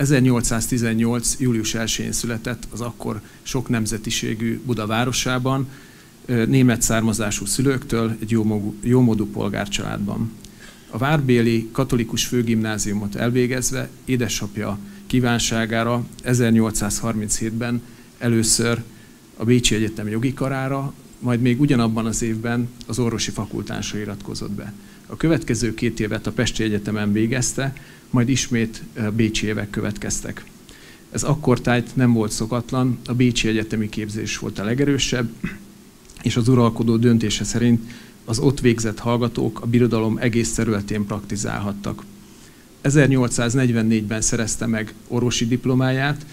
1818. július 1-én született az akkor sok nemzetiségű Buda városában, német származású szülőktől egy jómódú polgárcsaládban. A Várbéli katolikus főgimnáziumot elvégezve édesapja kívánságára 1837-ben először a Bécsi Egyetem jogi karára, majd még ugyanabban az évben az orvosi fakultásra iratkozott be. A következő két évet a Pesti Egyetemen végezte, majd ismét Bécsi évek következtek. Ez akkortájt nem volt szokatlan, a Bécsi Egyetemi képzés volt a legerősebb, és az uralkodó döntése szerint az ott végzett hallgatók a birodalom egész területén praktizálhattak. 1844-ben szerezte meg orvosi diplomáját,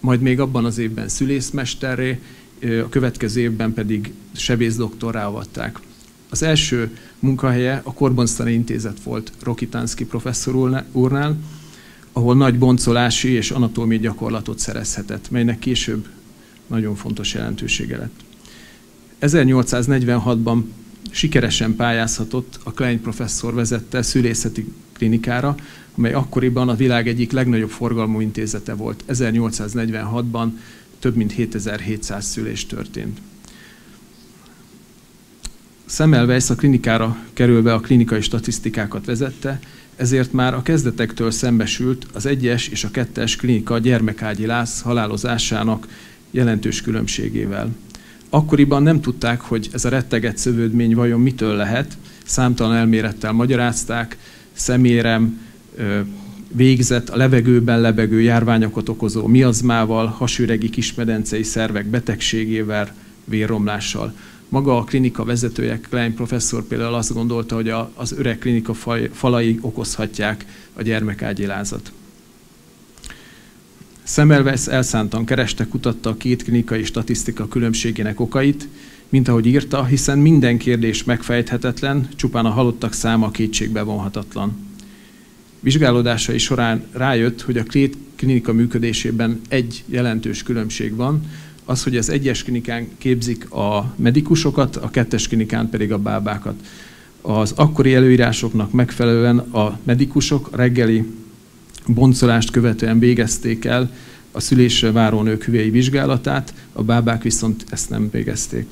majd még abban az évben szülészmesterré, a következő évben pedig sebészdoktorrá avatták. Az első munkahelye a Korbonsztani Intézet volt Rokitánszki professzor úrnál, ahol nagy boncolási és anatómiai gyakorlatot szerezhetett, melynek később nagyon fontos jelentősége lett. 1846-ban sikeresen pályázhatott a Klein professzor vezette szülészeti klinikára, amely akkoriban a világ egyik legnagyobb forgalmú intézete volt. 1846-ban több mint 7700 szülés történt. Semmelweis a klinikára kerülve a klinikai statisztikákat vezette, ezért már a kezdetektől szembesült az egyes és a kettes klinika gyermekágyi láz halálozásának jelentős különbségével. Akkoriban nem tudták, hogy ez a retteget szövődmény vajon mitől lehet, számtalan elmélettel magyarázták, szemérem, végzett a levegőben lebegő járványokat okozó miazmával, hasüregi kismedencei szervek betegségével, vérromlással. Maga a klinika vezetője, Klein professzor például azt gondolta, hogy a, az öreg klinika falai okozhatják a gyermekágyilázat. Semmelweis elszántan kereste, kutatta a két klinikai statisztika különbségének okait, mint ahogy írta, hiszen minden kérdés megfejthetetlen, csupán a halottak száma kétségbe vonhatatlan. Vizsgálódásai során rájött, hogy a két klinika működésében egy jelentős különbség van, az, hogy az egyes klinikán képzik a medikusokat, a kettes klinikán pedig a bábákat. Az akkori előírásoknak megfelelően a medikusok reggeli boncolást követően végezték el a szülésre váró nők hüvei vizsgálatát, a bábák viszont ezt nem végezték.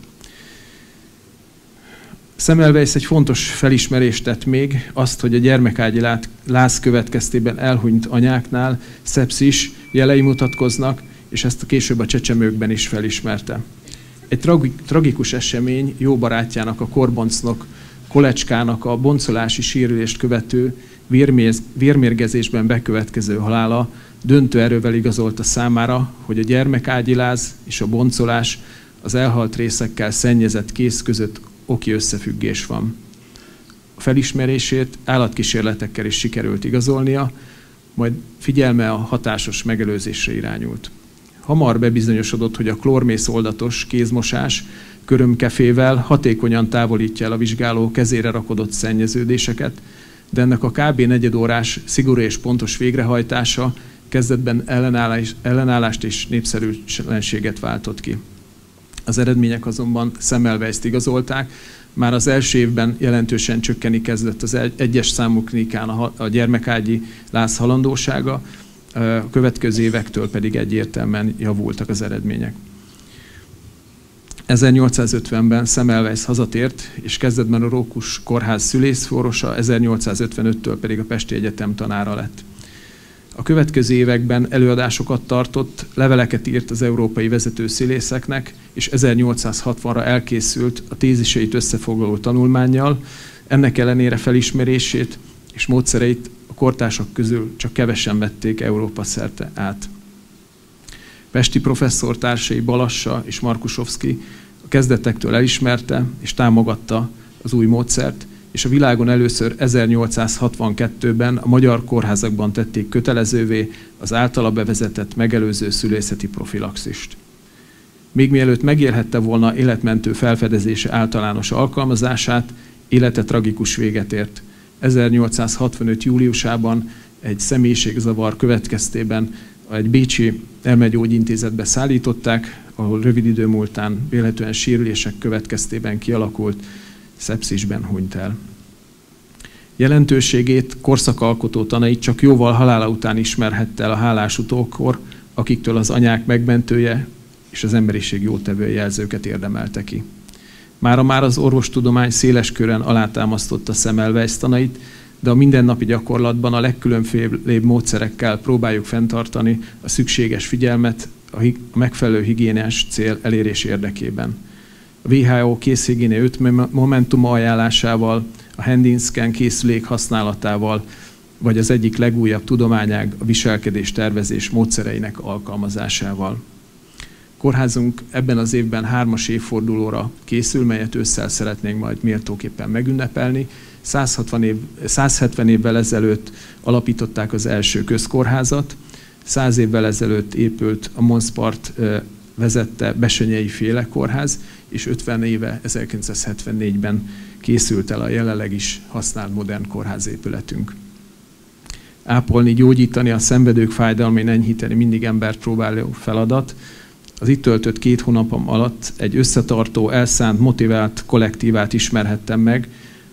Semmelweis egy fontos felismerést tett még, azt, hogy a gyermekágyi láz következtében elhunyt anyáknál szepszis jelei mutatkoznak, és ezt később a csecsemőkben is felismerte. Egy tragikus esemény jó barátjának, a korboncnok, Kolecskának a boncolási sérülést követő vérmérgezésben bekövetkező halála döntő erővel igazolta számára, hogy a gyermekágyiláz és a boncolás az elhalt részekkel szennyezett kész között oki összefüggés van. A felismerését állatkísérletekkel is sikerült igazolnia, majd figyelme a hatásos megelőzésre irányult. Hamar bebizonyosodott, hogy a klormész oldatos kézmosás körömkefével hatékonyan távolítja el a vizsgáló kezére rakodott szennyeződéseket, de ennek a kb. negyedórás szigorú és pontos végrehajtása kezdetben ellenállás, ellenállást és népszerűséget váltott ki. Az eredmények azonban Semmelweis-t igazolták, már az első évben jelentősen csökkeni kezdett az egyes számú klinikán a gyermekágyi láz halandósága, a következő évektől pedig egyértelműen javultak az eredmények. 1850-ben Semmelweis hazatért, és kezdetben a Rókus Kórház szülészforosa, 1855-től pedig a Pesti Egyetem tanára lett. A következő években előadásokat tartott, leveleket írt az európai vezető színészeknek, és 1860-ra elkészült a téziseit összefoglaló tanulmányjal, ennek ellenére felismerését és módszereit kortársak közül csak kevesen vették Európa szerte át. Pesti professzor társai Balassa és Markusovski a kezdetektől elismerte és támogatta az új módszert, és a világon először 1862-ben a magyar kórházakban tették kötelezővé az általa bevezetett megelőző szülészeti profilaxist. Még mielőtt megélhette volna életmentő felfedezése általános alkalmazását, élete tragikus véget ért. 1865. júliusában egy személyiségzavar következtében egy bécsi elmegyógyintézetbe szállították, ahol rövid idő múltán véletlenül sérülések következtében kialakult szepszisben hunyt el. Jelentőségét korszakalkotó tanait csak jóval halála után ismerhette el a hálás utókor, akiktől az anyák megmentője és az emberiség jótevő jelzőket érdemelte ki. Mára már az orvostudomány széles körön alátámasztotta Semmelweis tanait, de a mindennapi gyakorlatban a legkülönfélébb módszerekkel próbáljuk fenntartani a szükséges figyelmet a megfelelő higiéniás cél elérés érdekében. A WHO készségéné 5 momentum ajánlásával, a Handinscan készülék használatával, vagy az egyik legújabb tudományág a viselkedés tervezés módszereinek alkalmazásával. Kórházunk ebben az évben hármas évfordulóra készül, melyet ősszel szeretnénk majd méltóképpen megünnepelni. 160 év, 170 évvel ezelőtt alapították az első közkórházat, 100 évvel ezelőtt épült a Monspart vezette Besenyei Féle Kórház, és 50 éve, 1974-ben készült el a jelenleg is használt modern kórházépületünk. Ápolni, gyógyítani, a szenvedők fájdalmén enyhíteni mindig embert próbáló feladat, az itt töltött két hónapom alatt egy összetartó, elszánt, motivált kollektívát ismerhettem meg,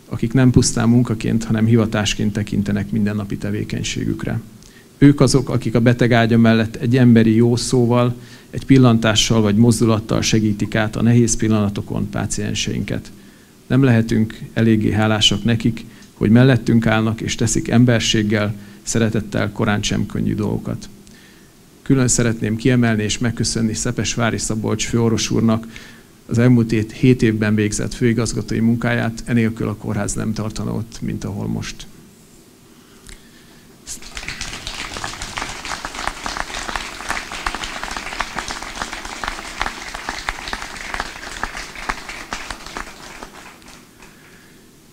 akik nem pusztán munkaként, hanem hivatásként tekintenek mindennapi tevékenységükre. Ők azok, akik a beteg ágya mellett egy emberi jó szóval, egy pillantással vagy mozdulattal segítik át a nehéz pillanatokon pácienseinket. Nem lehetünk eléggé hálásak nekik, hogy mellettünk állnak és teszik emberséggel, szeretettel korán sem könnyű dolgokat. Külön szeretném kiemelni és megköszönni Szepesvári Szabolcs főorvos úrnak az elmúlt hét évben végzett főigazgatói munkáját, enélkül a kórház nem tartana ott, mint ahol most.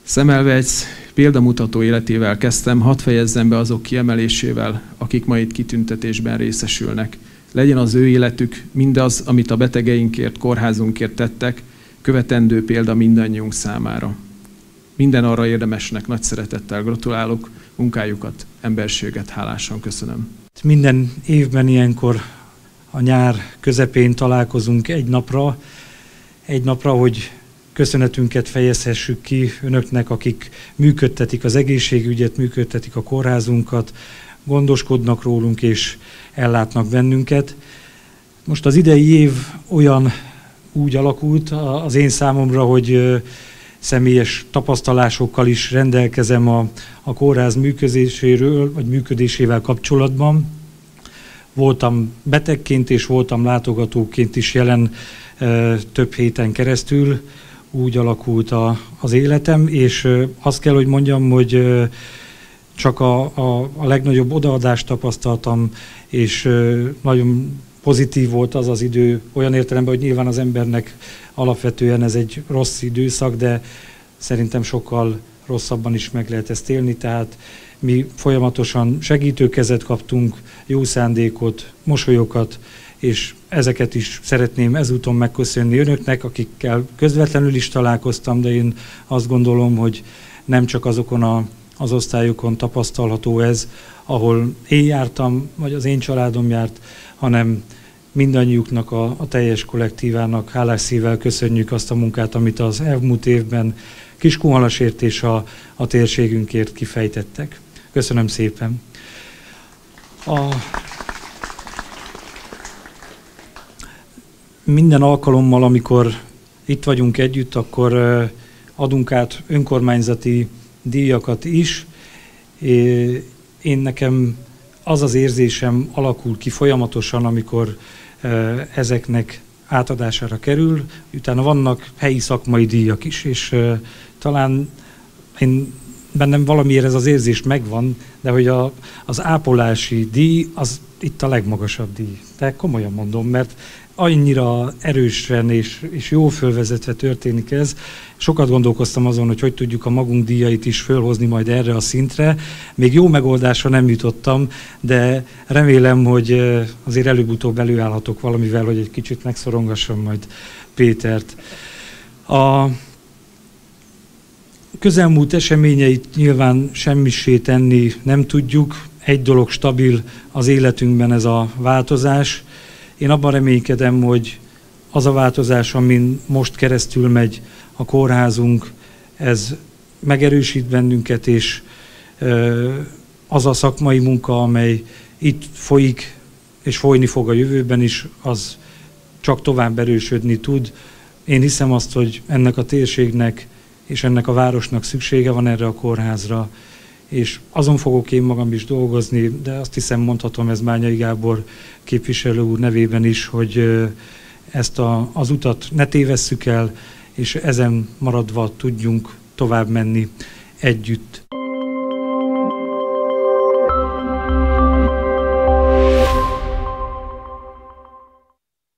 Szemelvejc példamutató életével kezdtem, hadd fejezzem be azok kiemelésével, akik ma itt kitüntetésben részesülnek. Legyen az ő életük mindaz, amit a betegeinkért, kórházunkért tettek, követendő példa mindannyiunk számára. Minden arra érdemesnek nagy szeretettel gratulálok, munkájukat, emberséget hálásan köszönöm. Minden évben ilyenkor a nyár közepén találkozunk egy napra, egy napra, hogy köszönetünket fejezhessük ki önöknek, akik működtetik az egészségügyet, működtetik a kórházunkat, gondoskodnak rólunk és ellátnak bennünket. Most az idei év olyan úgy alakult az én számomra, hogy személyes tapasztalásokkal is rendelkezem a, a kórház működéséről, vagy működésével kapcsolatban. Voltam betegként és voltam látogatóként is jelen e, több héten keresztül úgy alakult a, az életem, és azt kell, hogy mondjam, hogy csak a, a, a legnagyobb odaadást tapasztaltam, és nagyon pozitív volt az az idő, olyan értelemben, hogy nyilván az embernek alapvetően ez egy rossz időszak, de szerintem sokkal rosszabban is meg lehet ezt élni, tehát mi folyamatosan segítőkezet kaptunk, jó szándékot, mosolyokat, és ezeket is szeretném ezúton megköszönni önöknek, akikkel közvetlenül is találkoztam, de én azt gondolom, hogy nem csak azokon a, az osztályokon tapasztalható ez, ahol én jártam, vagy az én családom járt, hanem mindannyiuknak, a, a teljes kollektívának hálás szívvel köszönjük azt a munkát, amit az elmúlt évben Kiskunhalasért és a, a térségünkért kifejtettek. Köszönöm szépen. A minden alkalommal, amikor itt vagyunk együtt, akkor adunk át önkormányzati díjakat is. Én nekem az az érzésem alakul ki folyamatosan, amikor ezeknek átadására kerül. Utána vannak helyi szakmai díjak is, és talán én bennem valamiért ez az érzés megvan, de hogy a, az ápolási díj az itt a legmagasabb díj. De komolyan mondom, mert annyira erősen és, és jó fölvezetve történik ez. Sokat gondolkoztam azon, hogy hogy tudjuk a magunk díjait is fölhozni majd erre a szintre. Még jó megoldásra nem jutottam, de remélem, hogy azért előbb-utóbb előállhatok valamivel, hogy egy kicsit megszorongassam majd Pétert. A közelmúlt eseményeit nyilván semmisé tenni nem tudjuk. Egy dolog stabil az életünkben, ez a változás – én abban reménykedem, hogy az a változás, amin most keresztül megy a kórházunk, ez megerősít bennünket, és az a szakmai munka, amely itt folyik, és folyni fog a jövőben is, az csak tovább erősödni tud. Én hiszem azt, hogy ennek a térségnek és ennek a városnak szüksége van erre a kórházra, és azon fogok én magam is dolgozni, de azt hiszem mondhatom ez Mányai Gábor képviselő úr nevében is, hogy ezt a, az utat ne tévesszük el, és ezen maradva tudjunk tovább menni együtt.